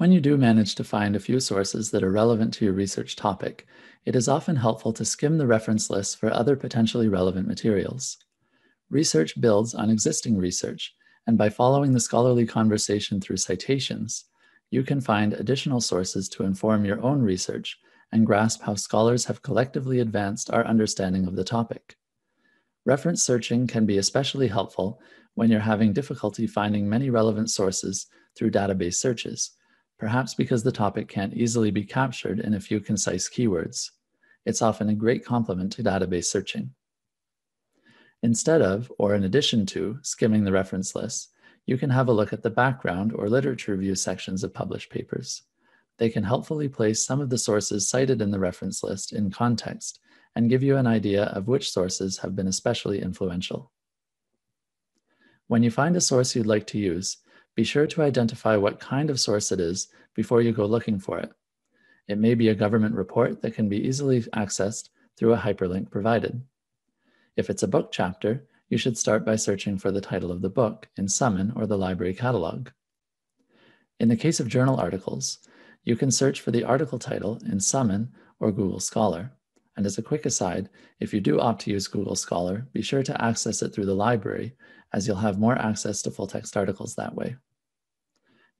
When you do manage to find a few sources that are relevant to your research topic, it is often helpful to skim the reference list for other potentially relevant materials. Research builds on existing research, and by following the scholarly conversation through citations, you can find additional sources to inform your own research and grasp how scholars have collectively advanced our understanding of the topic. Reference searching can be especially helpful when you're having difficulty finding many relevant sources through database searches, perhaps because the topic can't easily be captured in a few concise keywords. It's often a great complement to database searching. Instead of, or in addition to, skimming the reference list, you can have a look at the background or literature review sections of published papers. They can helpfully place some of the sources cited in the reference list in context and give you an idea of which sources have been especially influential. When you find a source you'd like to use, be sure to identify what kind of source it is before you go looking for it. It may be a government report that can be easily accessed through a hyperlink provided. If it's a book chapter, you should start by searching for the title of the book in Summon or the library catalog. In the case of journal articles, you can search for the article title in Summon or Google Scholar. And as a quick aside, if you do opt to use Google Scholar, be sure to access it through the library, as you'll have more access to full text articles that way.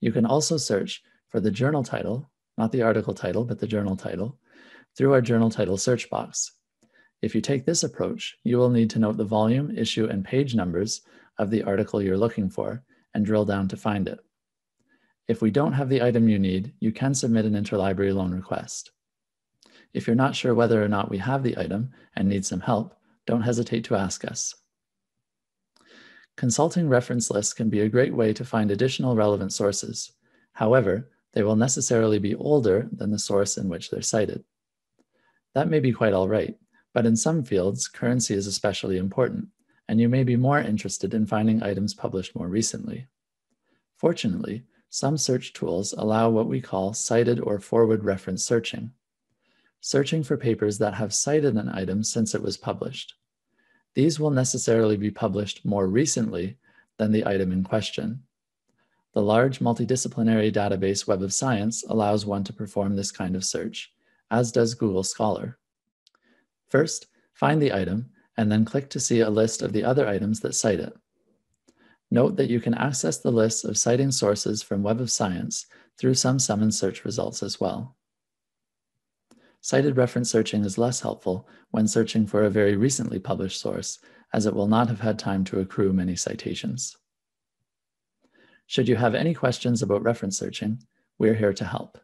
You can also search for the journal title, not the article title, but the journal title, through our journal title search box. If you take this approach, you will need to note the volume, issue, and page numbers of the article you're looking for and drill down to find it. If we don't have the item you need, you can submit an interlibrary loan request. If you're not sure whether or not we have the item and need some help, don't hesitate to ask us. Consulting reference lists can be a great way to find additional relevant sources. However, they will necessarily be older than the source in which they're cited. That may be quite all right, but in some fields, currency is especially important, and you may be more interested in finding items published more recently. Fortunately, some search tools allow what we call cited or forward reference searching, searching for papers that have cited an item since it was published. These will necessarily be published more recently than the item in question. The large multidisciplinary database Web of Science allows one to perform this kind of search, as does Google Scholar. First, find the item, and then click to see a list of the other items that cite it. Note that you can access the list of citing sources from Web of Science through some summon search results as well. Cited reference searching is less helpful when searching for a very recently published source, as it will not have had time to accrue many citations. Should you have any questions about reference searching, we're here to help.